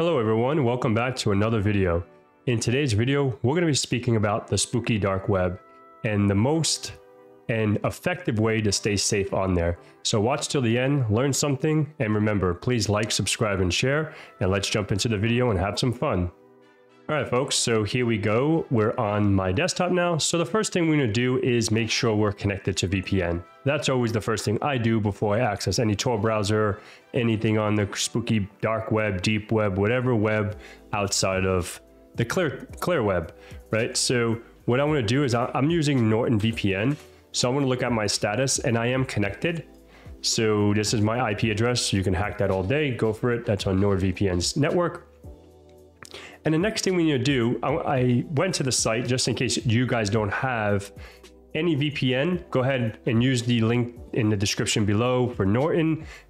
Hello everyone, welcome back to another video. In today's video, we're going to be speaking about the spooky dark web and the most and effective way to stay safe on there. So watch till the end, learn something, and remember, please like, subscribe, and share, and let's jump into the video and have some fun. All right, folks, so here we go. We're on my desktop now. So the first thing we're gonna do is make sure we're connected to VPN. That's always the first thing I do before I access any Tor browser, anything on the spooky dark web, deep web, whatever web outside of the clear, clear web, right? So what I wanna do is I'm using NordVPN. So I'm gonna look at my status and I am connected. So this is my IP address. You can hack that all day, go for it. That's on NordVPN's network. And the next thing we need to do, I, I went to the site just in case you guys don't have any VPN, go ahead and use the link in the description below for Nord,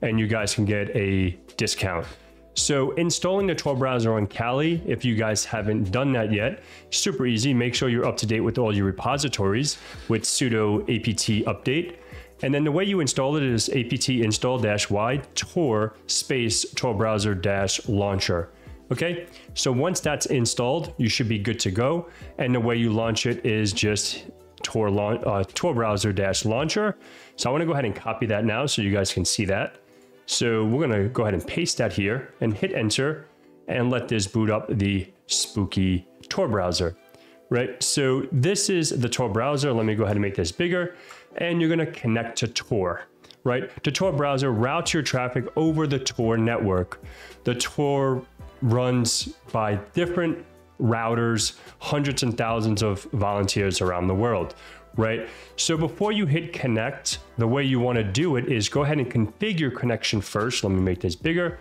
and you guys can get a discount. So installing the Tor browser on Kali, if you guys haven't done that yet, super easy. Make sure you're up to date with all your repositories with sudo apt update. And then the way you install it is apt install dash y tor space tor browser dash launcher. Okay, so once that's installed, you should be good to go. And the way you launch it is just Tor, uh, Tor browser dash launcher. So I want to go ahead and copy that now so you guys can see that. So we're to go ahead and paste that here and hit enter and let this boot up the spooky Tor browser. Right, so this is the Tor browser. Let me go ahead and make this bigger. And you're to connect to Tor right? The Tor browser routes your traffic over the Tor network. The Tor runs by different routers, hundreds and thousands of volunteers around the world, right? So before you hit connect, the way you want to do it is go ahead and configure connection first. Let me make this bigger.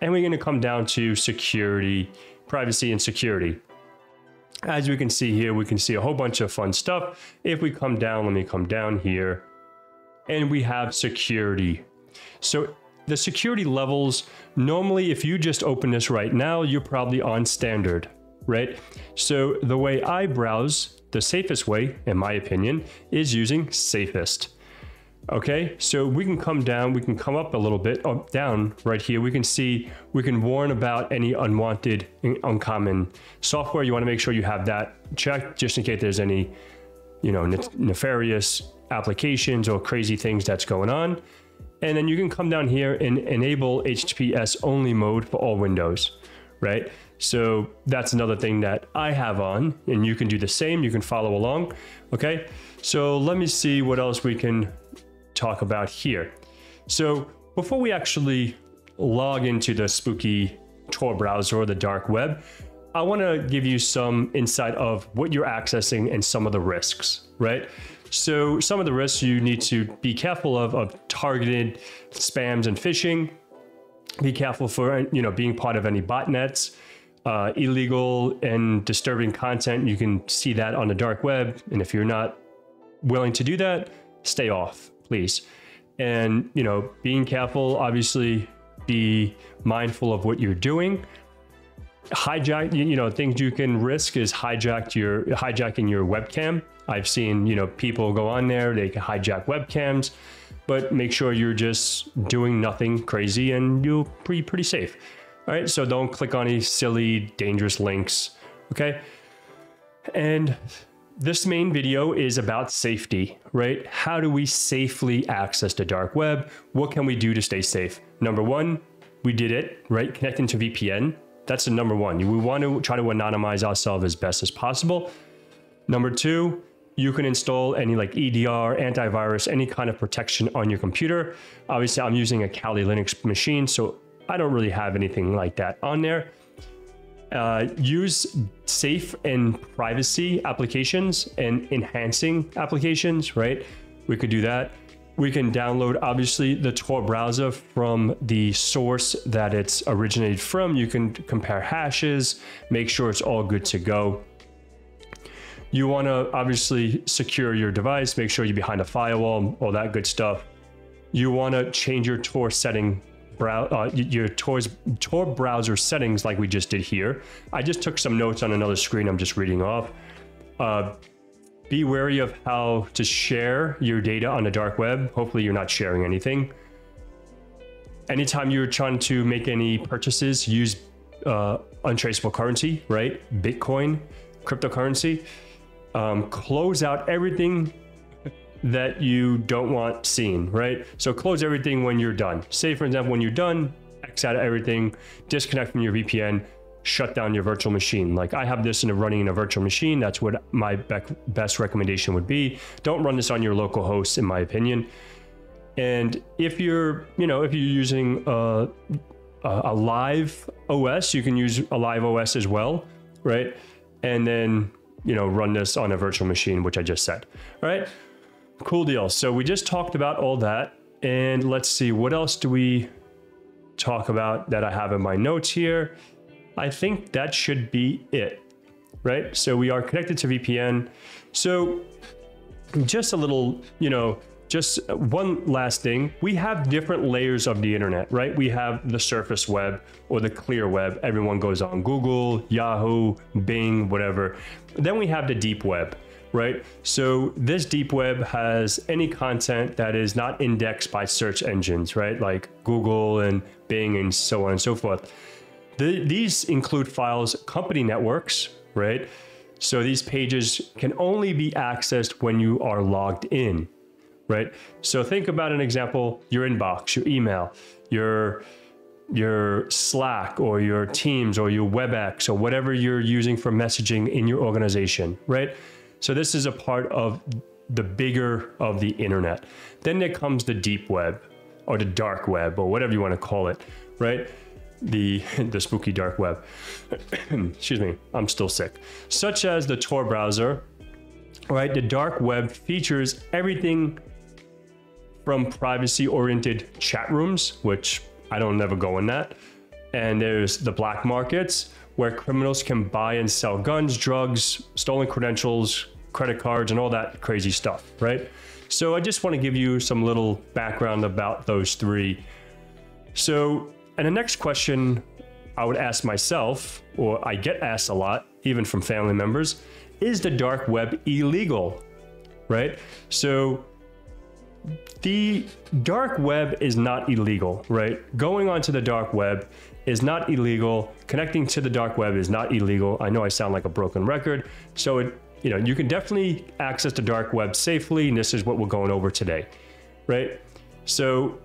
And we're going to come down to security, privacy and security. As we can see here, we can see a whole bunch of fun stuff. If we come down, let me come down here and we have security. So the security levels, normally if you just open this right now, you're probably on standard, right? So the way I browse, the safest way, in my opinion, is using safest. Okay, so we can come down, we can come up a little bit, up, down right here. We can see, we can warn about any unwanted, uncommon software. You wanna make sure you have that checked just in case there's any, you know, nefarious applications or crazy things that's going on. And then you can come down here and enable HTTPS only mode for all windows, right? So that's another thing that I have on and you can do the same. You can follow along. Okay. So let me see what else we can talk about here. So before we actually log into the spooky Tor browser or the dark web, I want to give you some insight of what you're accessing and some of the risks, right? So some of the risks you need to be careful of, of targeted spams and phishing. Be careful for you know being part of any botnets. Uh, illegal and disturbing content, you can see that on the dark web. And if you're not willing to do that, stay off, please. And, you know, being careful, obviously, be mindful of what you're doing. Hijack, you know, things you can risk is hijack your hijacking your webcam. I've seen, you know, people go on there, they can hijack webcams, but make sure you're just doing nothing crazy and you'll be pretty safe. All right, so don't click on any silly, dangerous links, okay? And this main video is about safety, right? How do we safely access the dark web? What can we do to stay safe? Number one, we did it, right? Connecting to VPN. That's the number one. We want to try to anonymize ourselves as best as possible. Number two, you can install any like EDR, antivirus, any kind of protection on your computer. Obviously, I'm using a Kali Linux machine, so I don't really have anything like that on there. Uh, use safe and privacy applications and enhancing applications, right? We could do that. We can download, obviously, the Tor browser from the source that it's originated from. You can compare hashes, make sure it's all good to go. You want to obviously secure your device, make sure you're behind a firewall, all that good stuff. You want to change your Tor setting uh, your Tor's, Tor browser settings like we just did here. I just took some notes on another screen I'm just reading off. Uh, be wary of how to share your data on the dark web. Hopefully you're not sharing anything. Anytime you're trying to make any purchases, use uh, untraceable currency, right? Bitcoin, cryptocurrency. Um, close out everything that you don't want seen, right? So close everything when you're done. Say, for example, when you're done, X out of everything, disconnect from your VPN, shut down your virtual machine. Like I have this in a running in a virtual machine. That's what my best recommendation would be. Don't run this on your local host, in my opinion. And if you're, you know, if you're using a, a live OS, you can use a live OS as well, right? And then, you know, run this on a virtual machine, which I just said. All right. Cool deal. So we just talked about all that. And let's see, what else do we talk about that I have in my notes here? I think that should be it, right? So we are connected to VPN. So just a little, you know, just one last thing. We have different layers of the internet, right? We have the surface web or the clear web. Everyone goes on Google, Yahoo, Bing, whatever. Then we have the deep web, right? So this deep web has any content that is not indexed by search engines, right? Like Google and Bing and so on and so forth. The, these include files, company networks, right? So these pages can only be accessed when you are logged in, right? So think about an example, your inbox, your email, your your Slack or your Teams or your WebEx or whatever you're using for messaging in your organization, right? So this is a part of the bigger of the internet. Then there comes the deep web or the dark web or whatever you want to call it, right? the the spooky dark web. Excuse me, I'm still sick. Such as the Tor browser, right? The dark web features everything from privacy-oriented chat rooms, which I don't never go in that. And there's the black markets where criminals can buy and sell guns, drugs, stolen credentials, credit cards, and all that crazy stuff, right? So I just want to give you some little background about those three. So and the next question I would ask myself, or I get asked a lot, even from family members, is the dark web illegal? Right? So the dark web is not illegal, right? Going onto the dark web is not illegal. Connecting to the dark web is not illegal. I know I sound like a broken record. So it, you know, you can definitely access the dark web safely, and this is what we're going over today, right? So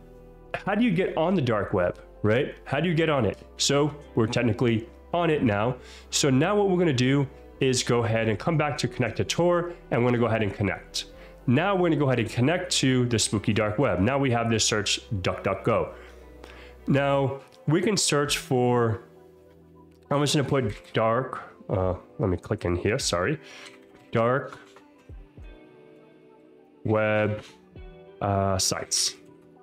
how do you get on the dark web? right? How do you get on it? So we're technically on it now. So now what we're gonna do is go ahead and come back to connect to Tor and we're gonna go ahead and connect. Now we're gonna go ahead and connect to the spooky dark web. Now we have this search DuckDuckGo. Now we can search for, I'm just gonna put dark, uh, let me click in here, sorry. Dark web uh, sites,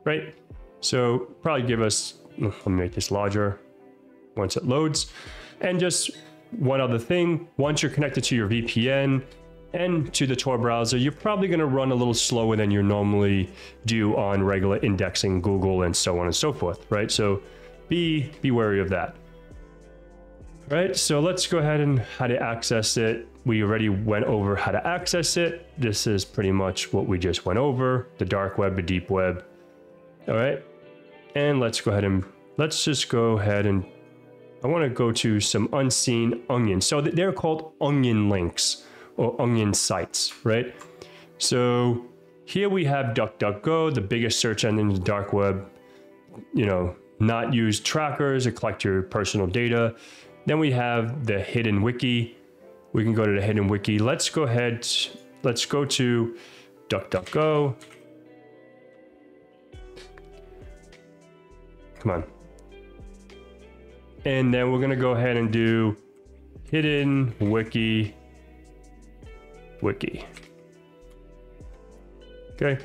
right? So probably give us let me make this larger once it loads. And just one other thing, once you're connected to your VPN and to the Tor browser, you're probably going to run a little slower than you normally do on regular indexing Google and so on and so forth, right? So be, be wary of that. All right, so let's go ahead and how to access it. We already went over how to access it. This is pretty much what we just went over, the dark web, the deep web. All right, and let's go ahead and let's just go ahead and I want to go to some unseen onions. So they're called onion links or onion sites, right? So here we have DuckDuckGo, the biggest search engine in the dark web. You know, not use trackers to collect your personal data. Then we have the hidden wiki. We can go to the hidden wiki. Let's go ahead. Let's go to DuckDuckGo. Come on. And then we're gonna go ahead and do hidden wiki wiki. Okay.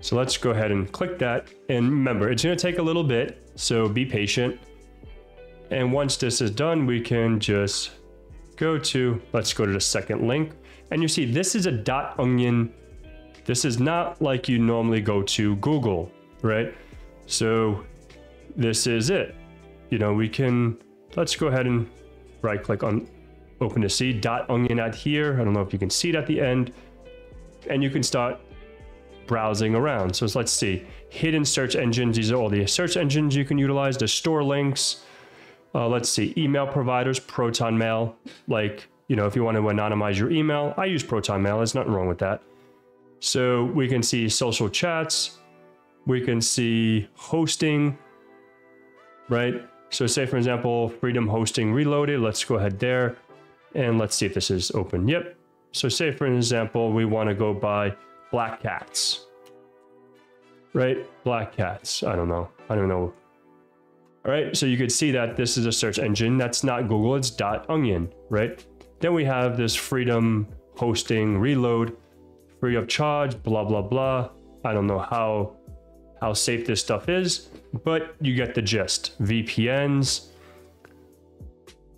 So let's go ahead and click that. And remember, it's gonna take a little bit, so be patient. And once this is done, we can just go to, let's go to the second link. And you see, this is a dot onion. This is not like you normally go to Google, right? So this is it. You know, we can, let's go ahead and right click on open to see dot onion at here. I don't know if you can see it at the end and you can start browsing around. So let's see, hidden search engines. These are all the search engines you can utilize, the store links. Uh, let's see, email providers, Proton Mail. Like, you know, if you want to anonymize your email, I use Proton Mail. There's nothing wrong with that. So we can see social chats. We can see hosting, right? So say, for example, Freedom Hosting Reloaded. Let's go ahead there. And let's see if this is open. Yep. So say, for an example, we want to go by Black Cats, right? Black Cats. I don't know. I don't know all right, so you could see that this is a search engine. That's not Google, it's dot .onion, right? Then we have this freedom hosting reload, free of charge, blah, blah, blah. I don't know how, how safe this stuff is, but you get the gist. VPNs,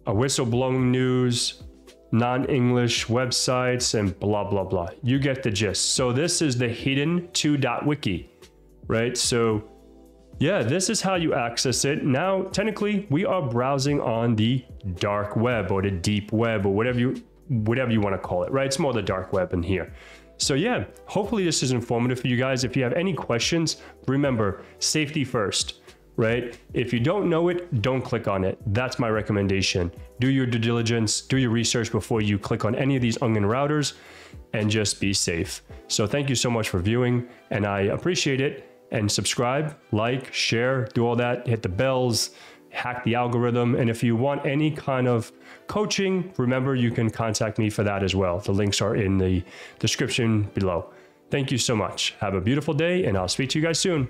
a whistleblowing news, non-English websites, and blah, blah, blah. You get the gist. So this is the hidden 2.wiki, right? So yeah, this is how you access it. Now, technically, we are browsing on the dark web or the deep web or whatever you whatever you want to call it, right? It's more the dark web in here. So yeah, hopefully this is informative for you guys. If you have any questions, remember, safety first, right? If you don't know it, don't click on it. That's my recommendation. Do your due diligence, do your research before you click on any of these onion routers and just be safe. So thank you so much for viewing and I appreciate it and subscribe, like, share, do all that, hit the bells, hack the algorithm. And if you want any kind of coaching, remember you can contact me for that as well. The links are in the description below. Thank you so much. Have a beautiful day, and I'll speak to you guys soon.